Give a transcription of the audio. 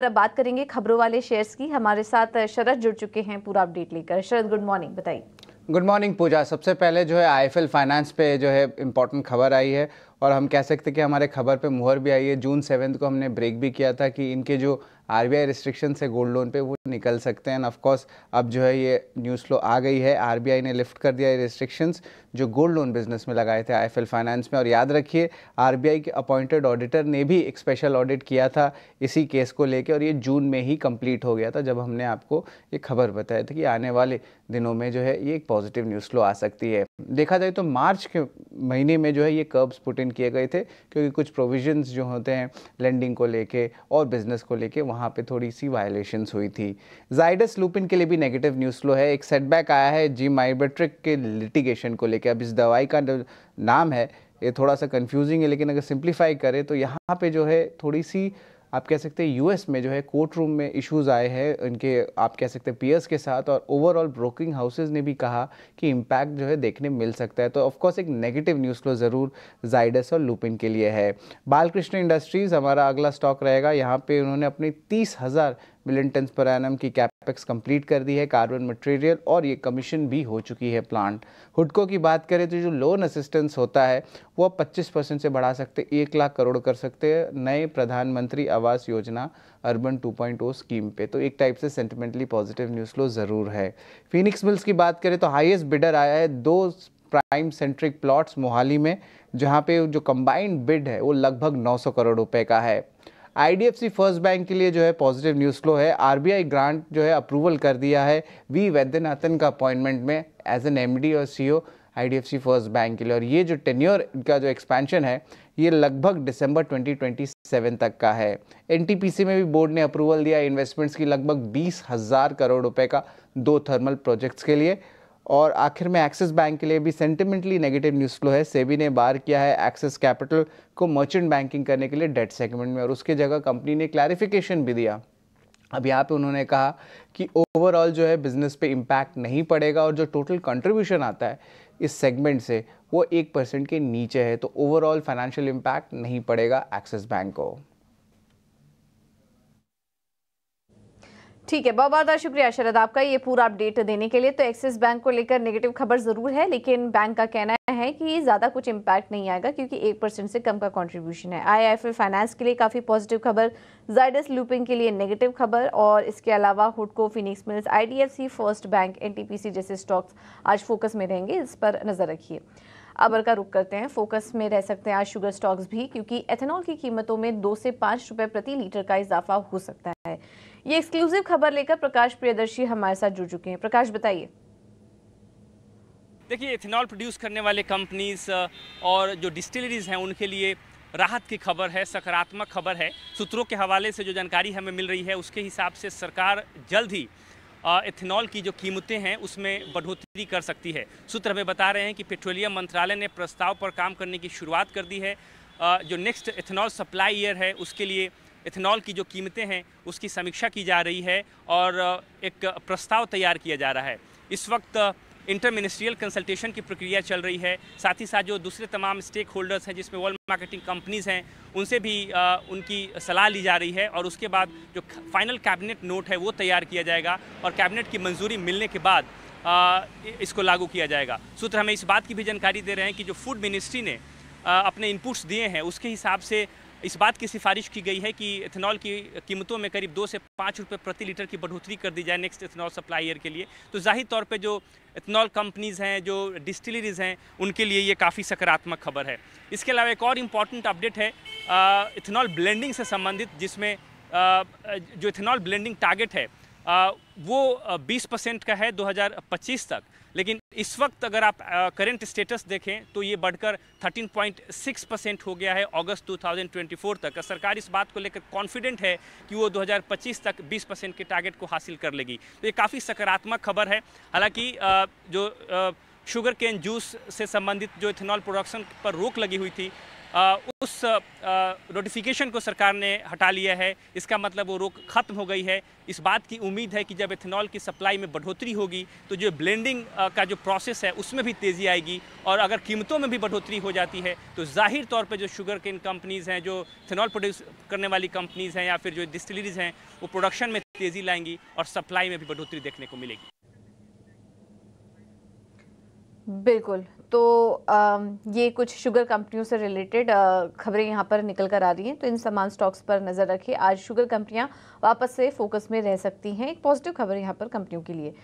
बात करेंगे खबरों वाले शेयर्स की। हमारे साथ शरद जुड़ चुके हैं पूरा अपडेट लेकर। शरद गुड मॉर्निंग बताइए। Good morning Pooja. सबसे पहले जो है आईएफएल फाइनेंस पे जो है इम्पोर्टेंट खबर आई है और हम कह सकते हैं कि हमारे खबर पे मुहर भी आई है। जून सेवेंथ को हमने ब्रेक भी किया था कि इनके जो आरबीआई रिस्ट्रिक्शन है गोल्ड लोन पे वो निकल सकते हैं। ऑफ़ कोर्स अब जो है ये न्यूज़ फ्लो आ गई है। आरबीआई ने लिफ्ट कर दिया ये रिस्ट्रिक्शंस जो गोल्ड लोन बिज़नेस में लगाए थे आईएफएल फाइनेंस में। और याद रखिए, आरबीआई के अपॉइंटेड ऑडिटर ने भी एक स्पेशल ऑडिट किया था इसी केस को लेकर और ये जून में ही कंप्लीट हो गया था जब हमने आपको ये खबर बताया था कि आने वाले दिनों में जो है ये एक पॉजिटिव न्यूज़ फ्लो आ सकती है। देखा जाए तो मार्च के महीने में जो है ये कर्ब्स पुट इन किए गए थे, क्योंकि कुछ प्रोविजंस जो होते हैं लेंडिंग को लेके और बिज़नेस को लेके वहाँ पे थोड़ी सी वायलेशंस हुई थी। जाइडस लूपिन के लिए भी नेगेटिव न्यूज़ फ्लो है। एक सेटबैक आया है जी माइबेट्रिक के लिटिगेशन को लेकर अब इस दवाई का नाम है, ये थोड़ा सा कन्फ्यूजिंग है, लेकिन अगर सिंप्लीफाई करें तो यहाँ पर जो है थोड़ी सी आप कह सकते हैं यूएस में जो है कोर्ट रूम में इश्यूज़ आए हैं उनके आप कह सकते हैं पीएस के साथ और ओवरऑल ब्रोकिंग हाउसेज ने भी कहा कि इम्पैक्ट जो है देखने मिल सकता है। तो ऑफकोर्स एक नेगेटिव न्यूज़ फ्लो ज़रूर जाइडस और लुपिन के लिए है। बालकृष्ण इंडस्ट्रीज़ हमारा अगला स्टॉक रहेगा। यहाँ पर उन्होंने अपनी तीस हज़ार मिलियन टन पर एनम की कैपेक्स कंप्लीट कर दी है कार्बन मटेरियल और ये कमीशन भी हो चुकी है प्लांट हुडको की बात करें तो जो लोन असिस्टेंस होता है, वो अब 25 परसेंट से बढ़ा सकते, एक लाख करोड़ कर सकते हैं नए प्रधानमंत्री आवास योजना अर्बन 2.0 स्कीम पे. तो एक टाइप से सेंटिमेंटली पॉजिटिव न्यूज़ फ्लो ज़रूर है. फिनिक्स मिल्स की बात करें तो हाइएस्ट बिडर आया है दो प्राइम सेंट्रिक प्लॉट्स मोहाली में, जहाँ पे जो कंबाइंड बिड है, वो लगभग 900 करोड़ रुपए का है. आईडीएफसी फ़र्स्ट बैंक के लिए जो है पॉजिटिव न्यूज़ फ्लो है. आरबीआई ग्रांट जो है अप्रूवल कर दिया है वी वैद्यनाथन का अपॉइंटमेंट में एज एन एमडी और सीईओ आईडीएफसी फ़र्स्ट बैंक के लिए. और ये जो टेन्योर का जो एक्सपेंशन है, ये लगभग दिसंबर 2027 तक का है. एनटीपीसी में भी बोर्ड ने अप्रूवल दिया इन्वेस्टमेंट्स की लगभग बीस हज़ार करोड़ रुपए का दो थर्मल प्रोजेक्ट्स के लिए. और आखिर में एक्सिस बैंक के लिए भी सेंटिमेंटली नेगेटिव न्यूज़ फ्लो है। सेबी ने बार किया है एक्सिस कैपिटल को मर्चेंट बैंकिंग करने के लिए डेट सेगमेंट में और उसके जगह कंपनी ने क्लैरिफिकेशन भी दिया। अब यहाँ पे उन्होंने कहा कि ओवरऑल जो है बिज़नेस पे इम्पैक्ट नहीं पड़ेगा और जो टोटल कंट्रीब्यूशन आता है इस सेगमेंट से, वो एक परसेंट के नीचे है। तो ओवरऑल फाइनेंशियल इम्पैक्ट नहीं पड़ेगा एक्सिस बैंक को। ठीक है, बहुत बहुत शुक्रिया शरद आपका ये पूरा अपडेट देने के लिए। तो एक्सिस बैंक को लेकर नेगेटिव खबर ज़रूर है, लेकिन बैंक का कहना है कि ज़्यादा कुछ इम्पैक्ट नहीं आएगा क्योंकि एक परसेंट से कम का कंट्रीब्यूशन है। आईआईएफएल फाइनेंस के लिए काफ़ी पॉजिटिव खबर जाइडस लूपिंग के लिए नेगेटिव खबर और इसके अलावा हुडको फिनिक्स मिल्स आईडीएफसी फ़र्स्ट बैंक एनटीपीसी जैसे स्टॉक्स आज फोकस में रहेंगे, इस पर नज़र रखिए। अब का रुख करते हैं फोकस में रह सकते हैं आज शुगर स्टॉक्स भी, क्योंकि एथेनॉल की कीमतों में दो से पाँच रुपये प्रति लीटर का इजाफा हो सकता है। ये एक्सक्लूसिव खबर लेकर प्रकाश प्रियदर्शी हमारे साथ जुड़ चुके हैं। प्रकाश, बताइए। देखिए, इथेनॉल प्रोड्यूस करने वाले कंपनीज़ और जो डिस्टिलरीज हैं, उनके लिए राहत की खबर है, सकारात्मक खबर है। सूत्रों के हवाले से जो जानकारी हमें मिल रही है, उसके हिसाब से सरकार जल्द ही इथेनॉल की जो कीमतें हैं, उसमें बढ़ोतरी कर सकती है। सूत्र हमें बता रहे हैं कि पेट्रोलियम मंत्रालय ने प्रस्ताव पर काम करने की शुरुआत कर दी है। जो नेक्स्ट इथेनॉल सप्लाई ईयर है, उसके लिए इथेनॉल की जो कीमतें हैं उसकी समीक्षा की जा रही है और एक प्रस्ताव तैयार किया जा रहा है। इस वक्त इंटर मिनिस्ट्रियल कंसल्टेशन की प्रक्रिया चल रही है। साथ ही साथ जो दूसरे तमाम स्टेक होल्डर्स हैं जिसमें वर्ल्ड मार्केटिंग कंपनीज़ हैं उनसे भी आ, उनकी सलाह ली जा रही है और उसके बाद जो फाइनल कैबिनेट नोट है वो तैयार किया जाएगा और कैबिनेट की मंजूरी मिलने के बाद आ, इसको लागू किया जाएगा। सूत्र हमें इस बात की भी जानकारी दे रहे हैं कि जो फ़ूड मिनिस्ट्री ने आ, अपने इनपुट्स दिए हैं उसके हिसाब से इस बात की सिफारिश की गई है कि इथेनॉल की कीमतों में करीब दो से पाँच रुपये प्रति लीटर की बढ़ोतरी कर दी जाए नेक्स्ट इथेनॉल सप्लाई ईयर के लिए। तो ज़ाहिर तौर पे जो इथेनॉल कंपनीज़ हैं, जो डिस्टिलरीज़ हैं, उनके लिए ये काफ़ी सकारात्मक खबर है। इसके अलावा एक और इंपॉर्टेंट अपडेट है इथेनॉल ब्लेंडिंग से संबंधित, जिसमें जो इथेनॉल ब्लेंडिंग टारगेट है वो 20 परसेंट का है 2025 तक। लेकिन इस वक्त अगर आप करंट स्टेटस देखें तो ये बढ़कर 13.6 परसेंट हो गया है अगस्त 2024 तक। सरकार इस बात को लेकर कॉन्फिडेंट है कि वो 2025 तक 20 परसेंट के टारगेट को हासिल कर लेगी? तो ये काफ़ी सकारात्मक खबर है। हालाँकि जो शुगर केन जूस से संबंधित जो इथेनॉल प्रोडक्शन पर रोक लगी हुई थी उस नोटिफिकेशन को सरकार ने हटा लिया है। इसका मतलब वो रोक खत्म हो गई है। इस बात की उम्मीद है कि जब इथेनॉल की सप्लाई में बढ़ोतरी होगी तो जो ब्लेंडिंग का जो प्रोसेस है, उसमें भी तेज़ी आएगी और अगर कीमतों में भी बढ़ोतरी हो जाती है तो ज़ाहिर तौर पर जो शुगर केन कंपनीज़ हैं, जो इथेनॉल प्रोड्यूस करने वाली कंपनीज़ हैं या फिर जो डिस्टिलरीज़ हैं, वो प्रोडक्शन में तेज़ी लाएँगी और सप्लाई में भी बढ़ोतरी देखने को मिलेगी। बिल्कुल। तो आ, ये कुछ शुगर कंपनियों से रिलेटेड खबरें यहाँ पर निकल कर आ रही हैं तो इन समान स्टॉक्स पर नज़र रखिए। आज शुगर कंपनियाँ वापस से फोकस में रह सकती हैं। एक पॉजिटिव खबर यहाँ पर कंपनियों के लिए।